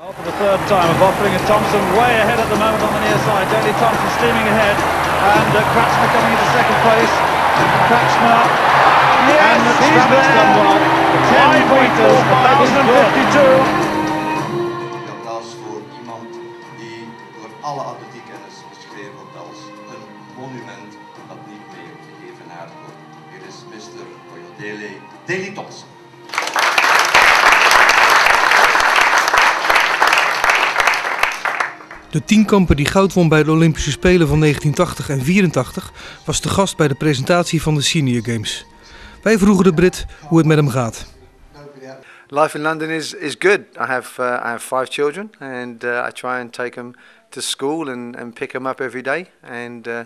For the third time of offering and Thompson way ahead at the moment on the near side. Daley Thompson steaming ahead and uh, Kratchmer coming into second place. Kratchmer. Yes, and he's there. 10 meters, 1052. applaus voor iemand die door alle atletiekenners beschreven wordt als een monument dat niet meer geëvenaard wordt. Hier is Mr. Oyodele Deli Thompson. De tienkamper die goud won bij de Olympische Spelen van 1980 en 84 was de gast bij de presentatie van de Senior Games. Wij vroegen de Brit hoe het met hem gaat. Life in London is, is good. I have uh, I have five children, and uh, I try and take them to school and, and pick them up every day. And uh,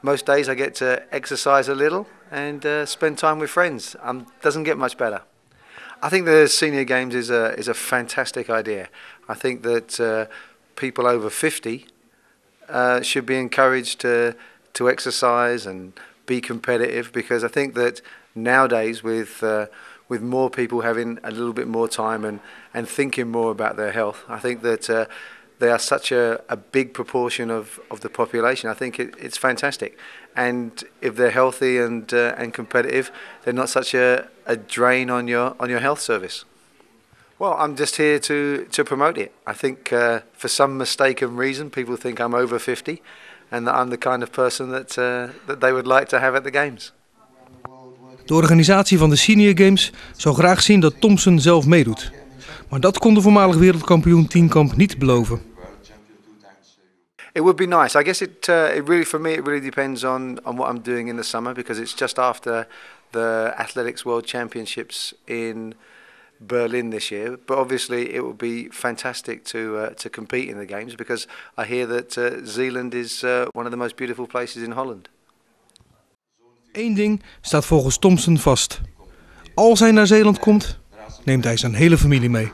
most days I get to exercise a little and uh, spend time with friends. Um, doesn't get much better. I think the senior games is a is a fantastic idea. I think that uh, people over fifty uh, should be encouraged to to exercise and be competitive because I think that nowadays with uh, with more people having a little bit more time and, and thinking more about their health, I think that uh, they are such a, a big proportion of, of the population. I think it, it's fantastic. And if they're healthy and, uh, and competitive, they're not such a, a drain on your, on your health service. Well, I'm just here to, to promote it. I think uh, for some mistaken reason, people think I'm over 50 and that I'm the kind of person that, uh, that they would like to have at the Games. De organisatie van de Senior Games zou graag zien dat Thompson zelf meedoet. Maar dat kon de voormalig wereldkampioen tienkamp niet beloven. It would be nice. I guess it, uh, it really, for me, it really depends on, on what I'm doing in the summer because it's just after the Athletics World Championships in Berlin this year. But obviously, it would be fantastic to uh, to compete in the games because I hear that uh, Zealand is uh, one of the most beautiful places in Holland. Eén ding staat volgens Thompson vast. Als hij naar Zeeland komt, neemt hij zijn hele familie mee.